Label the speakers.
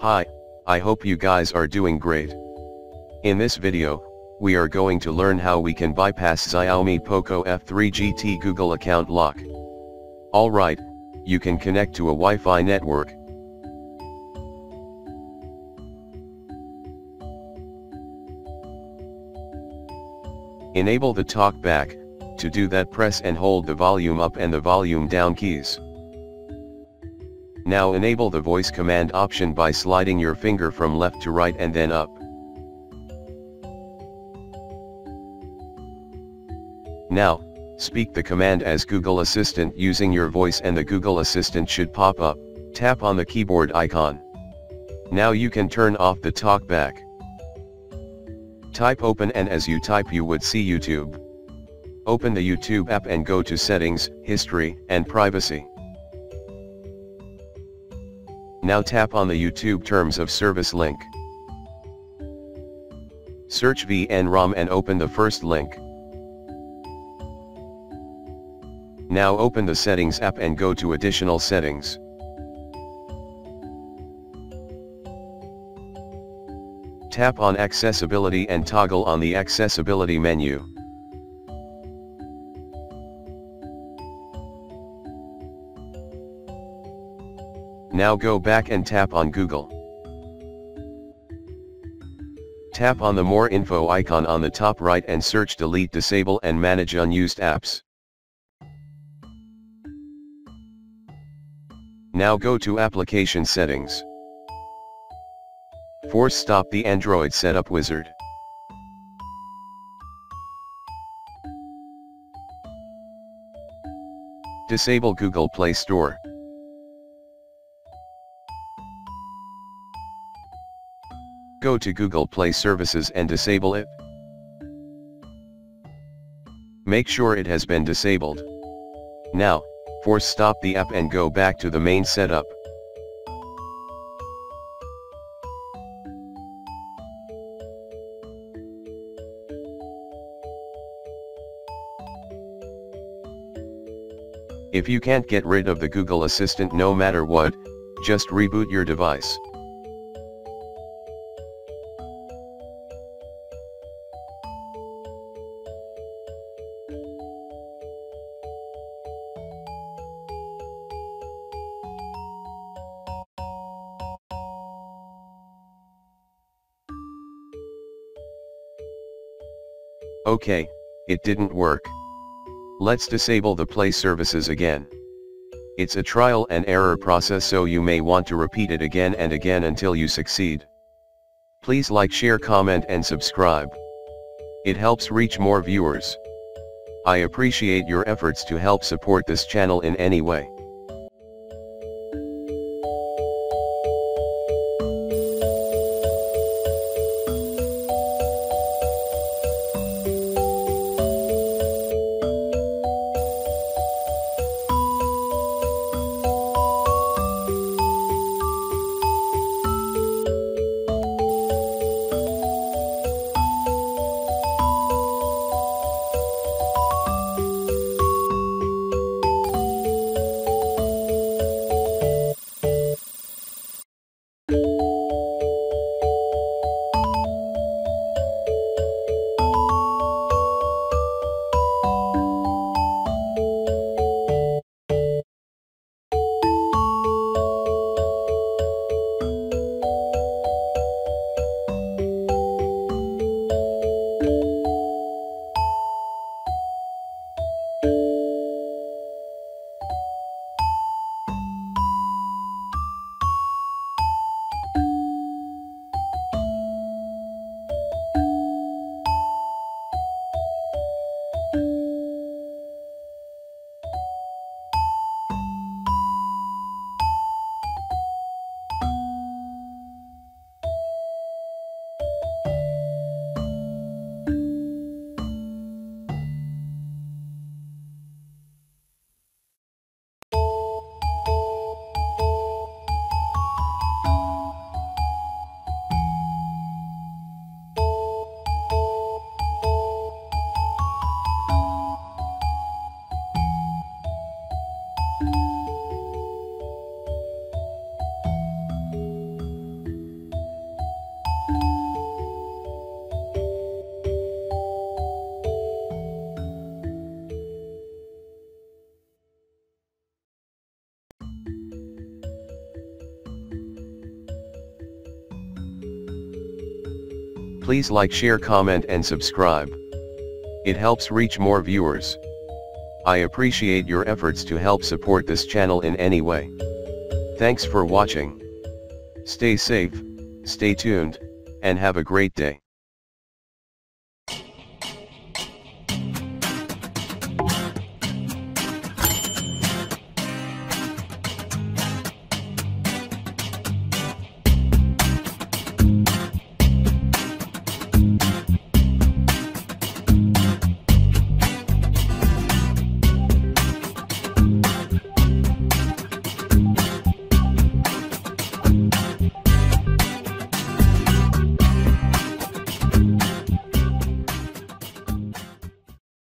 Speaker 1: Hi, I hope you guys are doing great. In this video, we are going to learn how we can bypass Xiaomi Poco F3 GT Google account lock. Alright, you can connect to a Wi-Fi network. Enable the talkback, to do that press and hold the volume up and the volume down keys. Now enable the voice command option by sliding your finger from left to right and then up. Now, speak the command as Google Assistant using your voice and the Google Assistant should pop up, tap on the keyboard icon. Now you can turn off the talkback. Type open and as you type you would see YouTube. Open the YouTube app and go to Settings, History, and Privacy. Now tap on the YouTube Terms of Service link. Search VNROM and open the first link. Now open the Settings app and go to Additional Settings. Tap on Accessibility and toggle on the Accessibility menu. Now go back and tap on Google. Tap on the More Info icon on the top right and search Delete Disable and Manage Unused Apps. Now go to Application Settings. Force stop the Android Setup Wizard. Disable Google Play Store. Go to Google Play Services and disable it. Make sure it has been disabled. Now, force stop the app and go back to the main setup. If you can't get rid of the Google Assistant no matter what, just reboot your device. Okay, it didn't work. Let's disable the play services again. It's a trial and error process so you may want to repeat it again and again until you succeed. Please like share comment and subscribe. It helps reach more viewers. I appreciate your efforts to help support this channel in any way. Please like share comment and subscribe. It helps reach more viewers. I appreciate your efforts to help support this channel in any way. Thanks for watching. Stay safe, stay tuned, and have a great day.